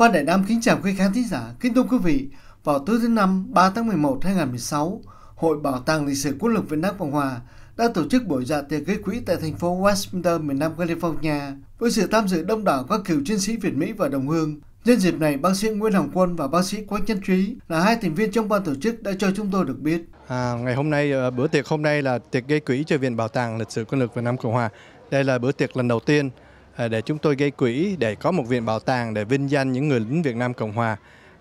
Phan Đại Nam kính chào quý khán thính giả, kính thưa quý vị, vào tối thứ năm 3 tháng 11 2016, Hội Bảo tàng Lịch sử Quân lực Việt Nam Cộng Hòa đã tổ chức buổi dạ tiệc gây quỹ tại thành phố Westminster, miền Nam California, với sự tham dự đông đảo các cựu chiến sĩ Việt Mỹ và đồng hương. Nhân dịp này, bác sĩ Nguyễn Hồng Quân và bác sĩ Quách Nhân Trí là hai thành viên trong ban tổ chức đã cho chúng tôi được biết. À, ngày hôm nay, ờ, bữa tiệc hôm nay là tiệc gây quỹ cho Viện Bảo tàng Lịch sử Quân lực Việt Nam Cộng Hòa. Đây là bữa tiệc lần đầu tiên À, để chúng tôi gây quỹ để có một viện bảo tàng để vinh danh những người lính Việt Nam Cộng Hòa,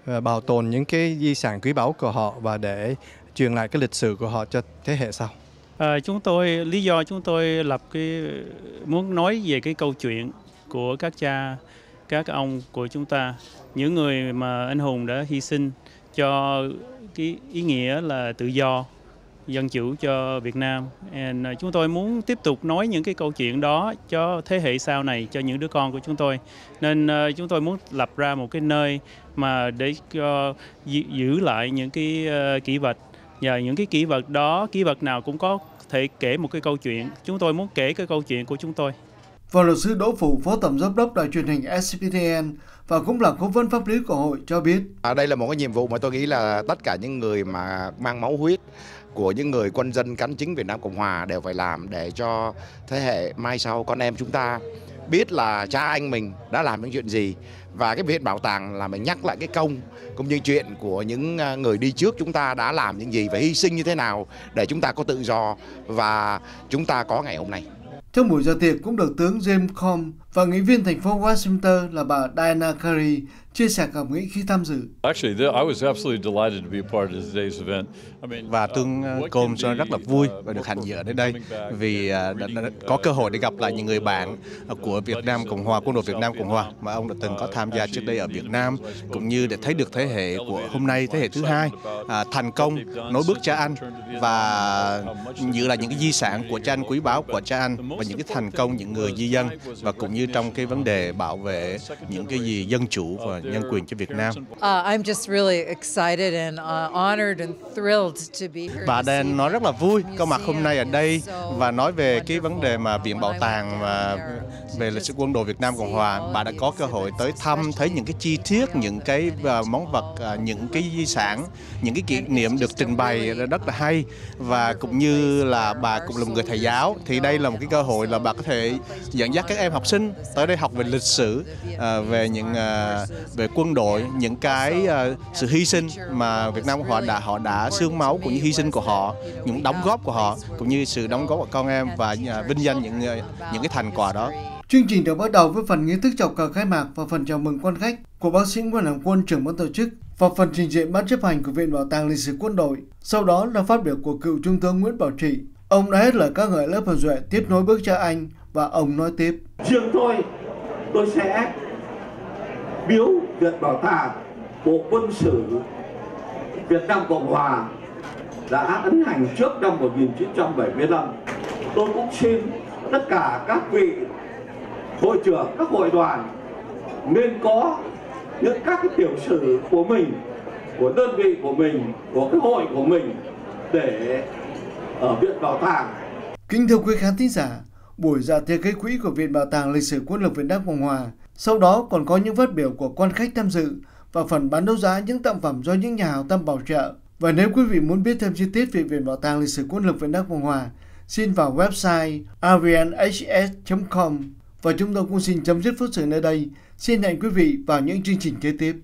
à, bảo tồn những cái di sản quý báu của họ và để truyền lại cái lịch sử của họ cho thế hệ sau. À, chúng tôi lý do chúng tôi lập cái muốn nói về cái câu chuyện của các cha các ông của chúng ta những người mà anh hùng đã hy sinh cho cái ý nghĩa là tự do dân chủ cho Việt Nam. And uh, chúng tôi muốn tiếp tục nói những cái câu chuyện đó cho thế hệ sau này, cho những đứa con của chúng tôi. Nên uh, chúng tôi muốn lập ra một cái nơi mà để uh, giữ lại những cái uh, kỷ vật và những cái kỷ vật đó, kỷ vật nào cũng có thể kể một cái câu chuyện. Chúng tôi muốn kể cái câu chuyện của chúng tôi. Và luật sư Đỗ Phủ, Phó Tổng Giám đốc Đài truyền hình SCTN và cũng là cố vấn pháp lý của hội cho biết. À, đây là một cái nhiệm vụ mà tôi nghĩ là tất cả những người mà mang máu huyết của những người quân dân cánh chính Việt Nam Cộng Hòa đều phải làm để cho thế hệ mai sau con em chúng ta biết là cha anh mình đã làm những chuyện gì và cái viện bảo tàng là mình nhắc lại cái công cũng như chuyện của những à, người đi trước chúng ta đã làm những gì và hy sinh như thế nào để chúng ta có tự do và chúng ta có ngày hôm nay. Trong buổi ra tiệc cũng được tướng James Com và nghị viên thành phố Washington là bà Diana Curry chia sẻ cảm nghĩ khi tham dự. Và tương Côm cho rất là vui và được hành dự ở đây vì à, đã, đã có cơ hội để gặp lại những người bạn của Việt Nam Cộng Hòa, quân đội Việt Nam Cộng Hòa mà ông đã từng có tham gia trước đây ở Việt Nam cũng như để thấy được thế hệ của hôm nay, thế hệ thứ hai à, thành công nối bước cha anh và giữ lại những cái di sản của cha anh quý báu của cha anh và những cái thành công những người di dân và cũng như trong cái vấn đề bảo vệ những cái gì dân chủ và nhân quyền cho Việt Nam. Be here. Bà đang nói rất là vui có mặt hôm nay ở đây và nói về cái vấn đề mà Viện Bảo tàng và về lịch sử quân đội Việt Nam Cộng Hòa. Bà đã có cơ hội tới thăm thấy những cái chi tiết, những cái uh, món vật, những cái di sản, những cái kỷ niệm được trình bày rất là hay và cũng như là bà cũng là một người thầy giáo thì đây là một cái cơ hội là bà có thể dẫn dắt các em học sinh tới đây học về lịch sử, về những về quân đội những cái uh, sự hy sinh mà Việt Nam họ đã họ đã xương máu của những hy sinh của họ những đóng góp của họ cũng như sự đóng góp của con em và uh, vinh danh những uh, những cái thành quả đó Chương trình được bắt đầu với phần nghi thức chào cờ khai mạc và phần chào mừng quan khách của bác sĩ Nguyễn Hồng Quân trưởng ban tổ chức và phần trình diễn ban chấp hành của Viện Bảo tàng Lịch sử Quân đội. Sau đó là phát biểu của cựu Trung tướng Nguyễn Bảo Trị. Ông đã hết lời ca ngợi lớp hậu duệ tiếp nối bước cha anh và ông nói tiếp. Riêng tôi, tôi sẽ biếu Viện Bảo tàng Bộ Quân sự Việt Nam Cộng Hòa đã ấn hành trước năm 1975. Tôi cũng xin tất cả các vị hội trưởng, các hội đoàn nên có những các cái tiểu sử của mình, của đơn vị của mình, của cái hội của mình để ở Viện Bảo tàng. Kính thưa quý khán thính giả, buổi dạ tiệc gây quỹ của Viện Bảo tàng Lịch sử Quân lực Việt Nam Cộng Hòa sau đó còn có những phát biểu của quan khách tham dự và phần bán đấu giá những tác phẩm do những nhà hảo tâm bảo trợ. Và nếu quý vị muốn biết thêm chi tiết về Viện Bảo tàng Lịch sử Quân lực Việt Nam Cộng Hòa, xin vào website avnhs.com và chúng tôi cũng xin chấm dứt phút sự nơi đây. Xin hẹn quý vị vào những chương trình kế tiếp.